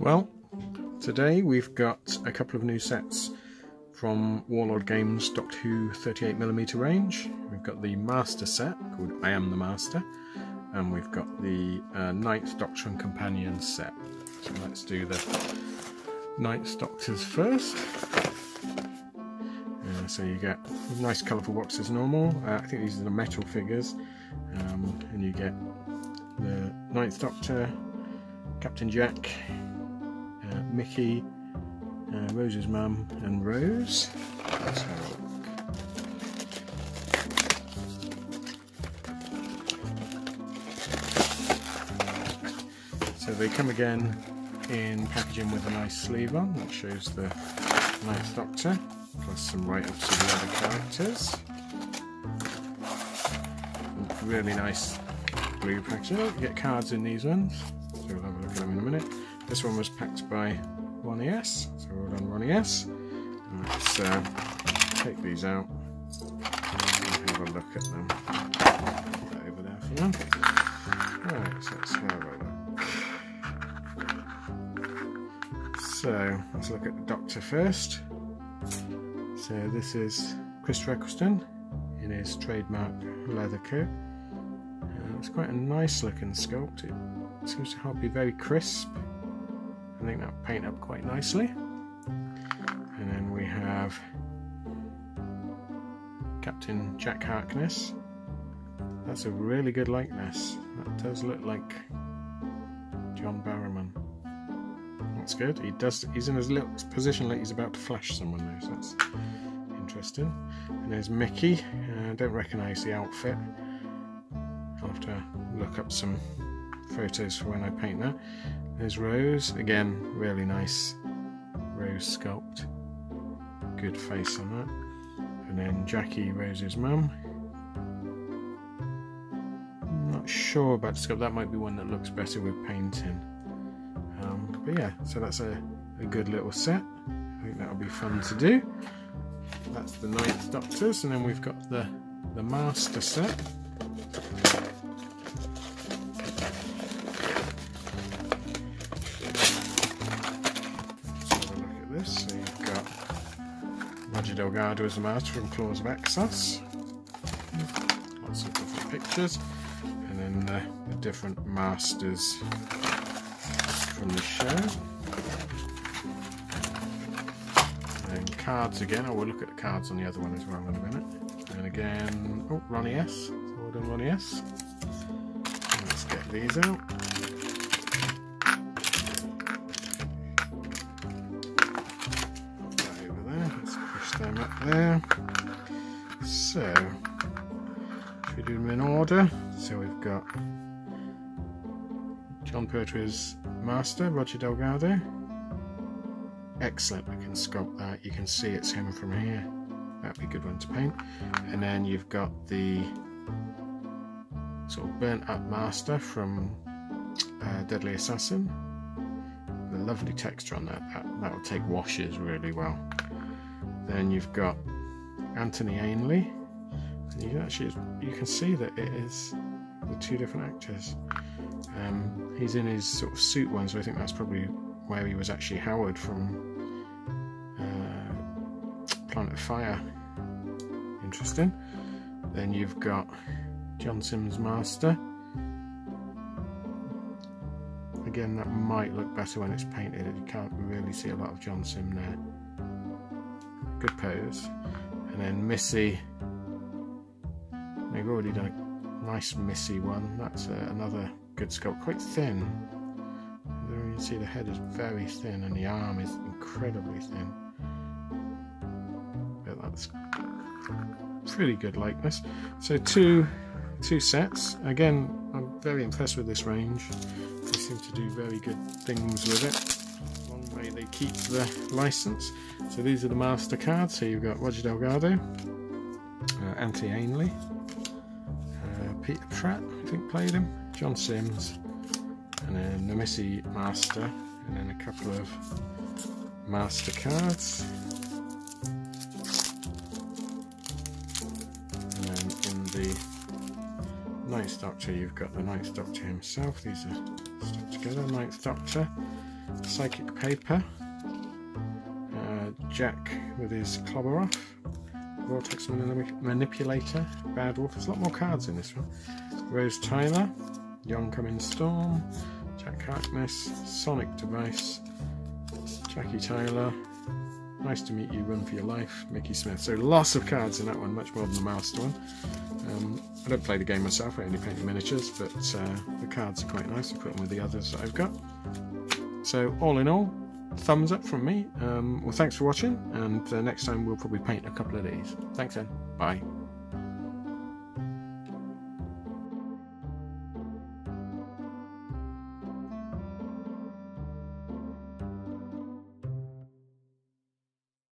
Well, today we've got a couple of new sets from Warlord Games Doctor Who 38mm range. We've got the Master set called I Am the Master, and we've got the uh, Ninth Doctor and Companion set. So let's do the Ninth Doctors first. Uh, so you get nice colourful boxes normal. Uh, I think these are the metal figures, um, and you get Ninth Doctor, Captain Jack, uh, Mickey, uh, Rose's mum, and Rose. Let's have a look. So they come again in packaging with a nice sleeve on that shows the Ninth Doctor, plus some write-ups of the other characters. Really nice blue packaging. You get cards in these ones, so we'll have a look at them in a minute. This one was packed by Ronnie S, so well done Ronnie S. Let's uh, take these out and have a look at them. Put that over there for now. Right, so let's have a look. So let's look at the Doctor first. So this is Chris Eccleston in his trademark leather coat. It's quite a nice looking sculpt. It seems to be very crisp. I think that'll paint up quite nicely. And then we have Captain Jack Harkness. That's a really good likeness. That does look like John Barrowman. That's good. He does. He's in his little position like he's about to flash someone though, so that's interesting. And there's Mickey. I don't recognise the outfit. Have to look up some photos for when I paint that. There's Rose, again, really nice Rose sculpt. Good face on that. And then Jackie, Rose's mum. Not sure about the sculpt, that might be one that looks better with painting. Um, but yeah, so that's a, a good little set. I think that'll be fun to do. That's the Ninth Doctors, and then we've got the, the Master set. Roger Delgado as the master from Claws of Axos. Lots of different pictures. And then the, the different masters from the show. And cards again. Oh, we'll look at the cards on the other one as well in a minute. And again, oh, Ronnie S. So well done, Ronnie S. Let's get these out. Them up there. So, should we do them in order? So we've got Jon Pertwee's Master, Roger Delgado. Excellent looking sculpt that. You can see it's him from here. That'd be a good one to paint. And then you've got the sort of burnt up Master from uh, Deadly Assassin. The lovely texture on that. That, that will take washes really well. Then you've got Anthony Ainley. And you actually you can see that it is the two different actors. Um, he's in his sort of suit one, so I think that's probably where he was actually Howard from uh, Planet Fire. Interesting. Then you've got John Simm's Master. Again, that might look better when it's painted. You can't really see a lot of John Simm there good pose. And then Missy, they've already done a nice Missy one. That's uh, another good sculpt, quite thin. There you can see the head is very thin and the arm is incredibly thin. But that's pretty good likeness. So two two sets. Again, I'm very impressed with this range. They seem to do very good things with it One way they keep the license. So these are the master cards. So you've got Roger Delgado, uh, Anthony Ainley, uh, Peter Pratt, I think played him, John Sims, and then the Master, and then a couple of master cards. And then in the Ninth Doctor, you've got the Ninth Doctor himself. These are stuck together. Ninth Doctor, Psychic Paper, Jack with his clobber off, Vortex Manipulator, Bad Wolf. There's a lot more cards in this one. Rose Tyler, Young Coming Storm, Jack Harkness, Sonic Device, Jackie Tyler, Nice to meet you, Run for Your Life, Mickey Smith. So lots of cards in that one, much more than the Master one. Um, I don't play the game myself, I only paint the miniatures, but uh, the cards are quite nice. I put them with the others that I've got. So all in all, thumbs up from me. Um, well, thanks for watching, and uh, next time we'll probably paint a couple of these. Thanks then. Bye.